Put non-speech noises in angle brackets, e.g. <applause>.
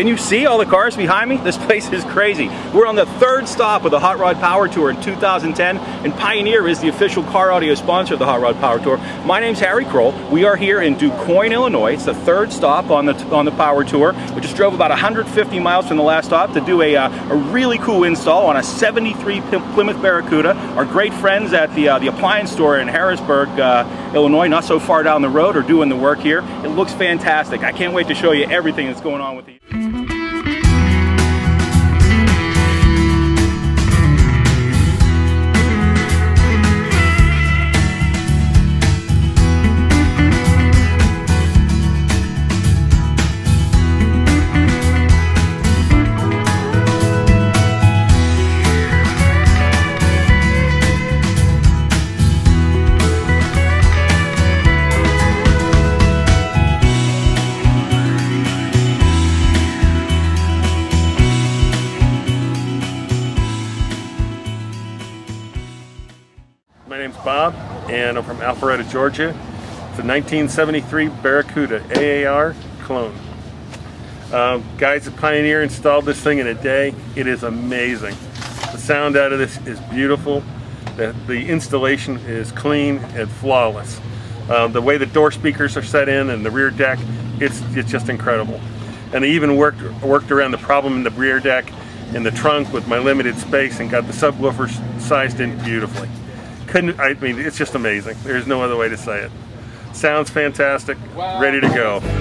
Can you see all the cars behind me? This <laughs> place is crazy. We're on the third stop of the Hot Rod Power Tour in 2010, and Pioneer is the official car audio sponsor of the Hot Rod Power Tour. My name's Harry Kroll. We are here in DuQuoin, Illinois. It's the third stop on the on the Power Tour. We just drove about 150 miles from the last stop to do a, uh, a really cool install on a 73 Plymouth Barracuda. Our great friends at the uh, the appliance store in Harrisburg, uh, Illinois, not so far down the road, are doing the work here. It looks fantastic. I can't wait to show you everything that's going on with the My name's Bob, and I'm from Alpharetta, Georgia. It's a 1973 Barracuda AAR clone. Um, guys at Pioneer installed this thing in a day. It is amazing. The sound out of this is beautiful. The, the installation is clean and flawless. Um, the way the door speakers are set in and the rear deck, it's, it's just incredible. And they even worked, worked around the problem in the rear deck in the trunk with my limited space and got the subwoofers sized in beautifully couldn't, I mean, it's just amazing. There's no other way to say it. Sounds fantastic, ready to go.